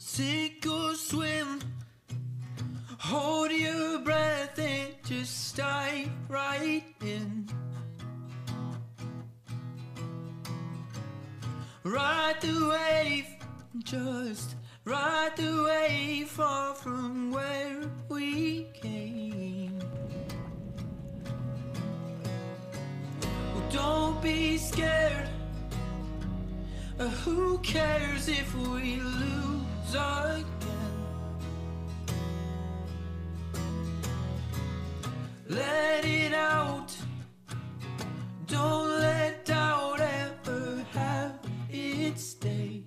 Sink or swim. Hold your breath and just dive right in. Ride the wave, just ride the wave far from where we came. Well, don't be scared. Uh, who cares if we lose again? Let it out. Don't let doubt ever have its day.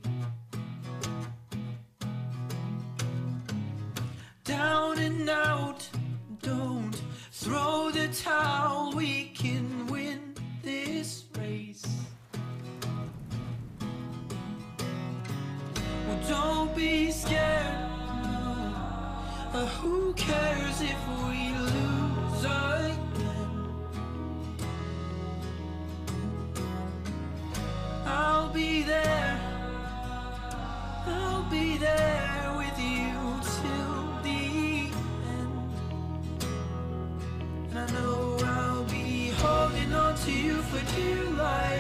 Down and out. Don't throw the towel. We can don't be scared. Uh, who cares if we lose again? I'll be there. I'll be there with you till the end. And I know I'll be holding on to you for dear life.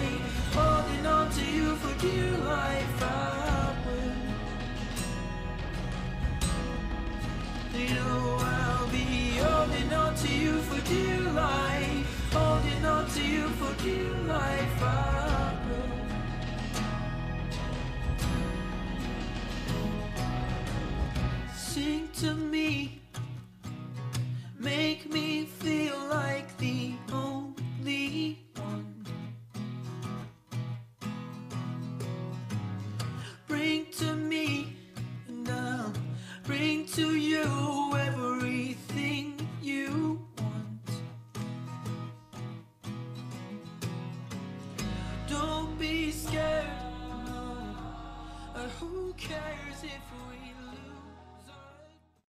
To me. Make me feel like the only one. Bring to me, and I'll bring to you everything you want. Don't be scared. No. Uh, who cares if we lose?